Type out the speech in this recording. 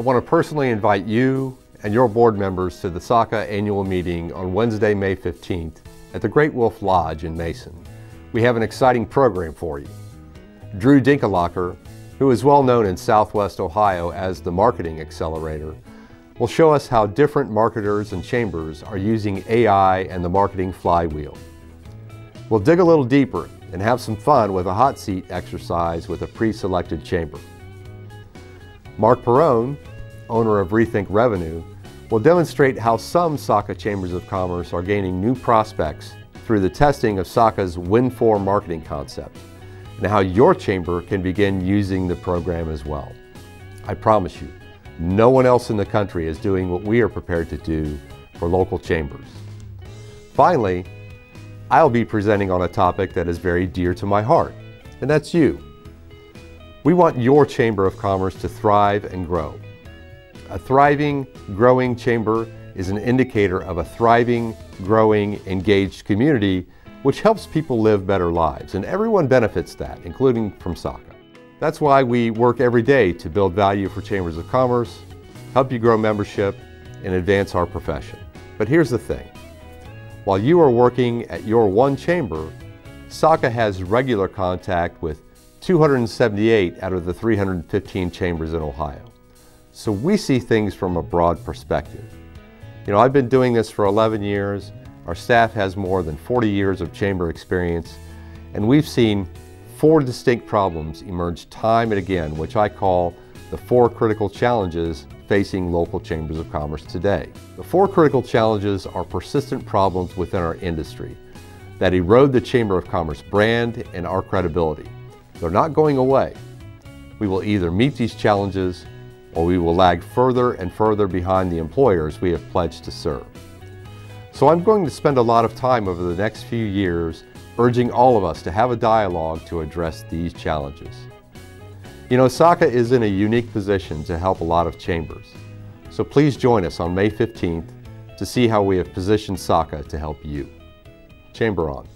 I want to personally invite you and your board members to the SOCA annual meeting on Wednesday, May 15th at the Great Wolf Lodge in Mason. We have an exciting program for you. Drew Dinkelacker, who is well known in Southwest Ohio as the Marketing Accelerator, will show us how different marketers and chambers are using AI and the marketing flywheel. We'll dig a little deeper and have some fun with a hot seat exercise with a pre-selected chamber. Mark Perone, owner of Rethink Revenue, will demonstrate how some SOCA chambers of commerce are gaining new prospects through the testing of SOCA's Win4 marketing concept and how your chamber can begin using the program as well. I promise you, no one else in the country is doing what we are prepared to do for local chambers. Finally, I'll be presenting on a topic that is very dear to my heart, and that's you. We want your Chamber of Commerce to thrive and grow. A thriving, growing chamber is an indicator of a thriving, growing, engaged community which helps people live better lives, and everyone benefits that, including from SOCA. That's why we work every day to build value for chambers of commerce, help you grow membership, and advance our profession. But here's the thing. While you are working at your one chamber, SOCA has regular contact with 278 out of the 315 chambers in Ohio. So we see things from a broad perspective. You know, I've been doing this for 11 years. Our staff has more than 40 years of chamber experience, and we've seen four distinct problems emerge time and again, which I call the four critical challenges facing local chambers of commerce today. The four critical challenges are persistent problems within our industry that erode the Chamber of Commerce brand and our credibility. They're not going away. We will either meet these challenges or we will lag further and further behind the employers we have pledged to serve. So I'm going to spend a lot of time over the next few years urging all of us to have a dialogue to address these challenges. You know, SOCA is in a unique position to help a lot of chambers. So please join us on May 15th to see how we have positioned SOCA to help you. Chamber on.